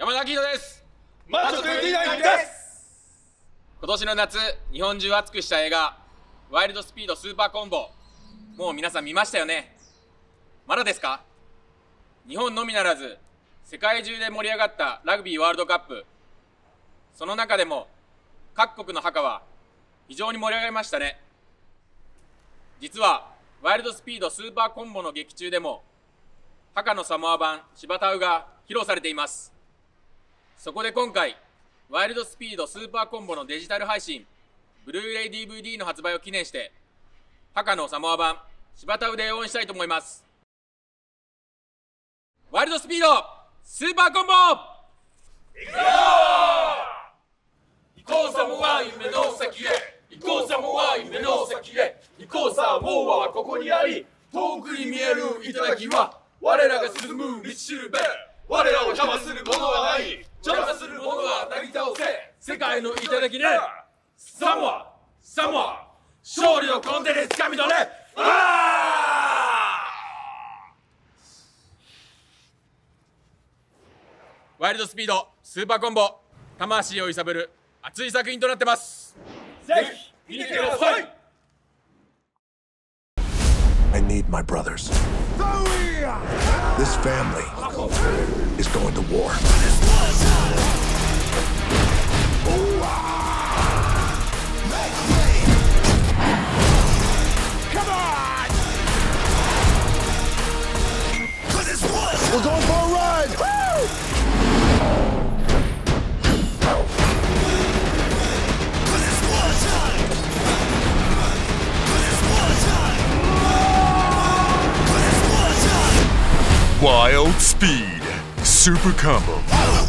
山田明宏です。マッチョ29です。今年の夏日本中を熱くした映画ワイルドスピードスーパーコンボ。もう皆さん見ましたよね。まだですか？日本のみならず世界中で盛り上がったラグビーワールドカップ。その中でも各国のハカは非常に盛り上がりましたね。実はワイルドスピードスーパーコンボの劇中でもハカのサモア版シバタウが披露されています。そこで今回ワイルドスピードスーパーコンボのデジタル配信ブルーレイ DVD の発売を記念してハカのサモア版シバタウで応援したいと思います。ワイルドスピードスーパーコンボ!行こう!サモア夢の先へ!行こうサモア夢の先へ!行こうサモアはここにあり遠くに見える頂は我らが進む道しるべ!我らを邪魔する者はない!邪魔する者はなぎ倒せ世界の頂きねサモアサモア勝利をコンテで掴み取れあワイルドスピードスーパーコンボ魂を揺さぶる熱い作品となってますぜひ見てください I need my brothers. This family is going to war. Wild Speed Super Combo.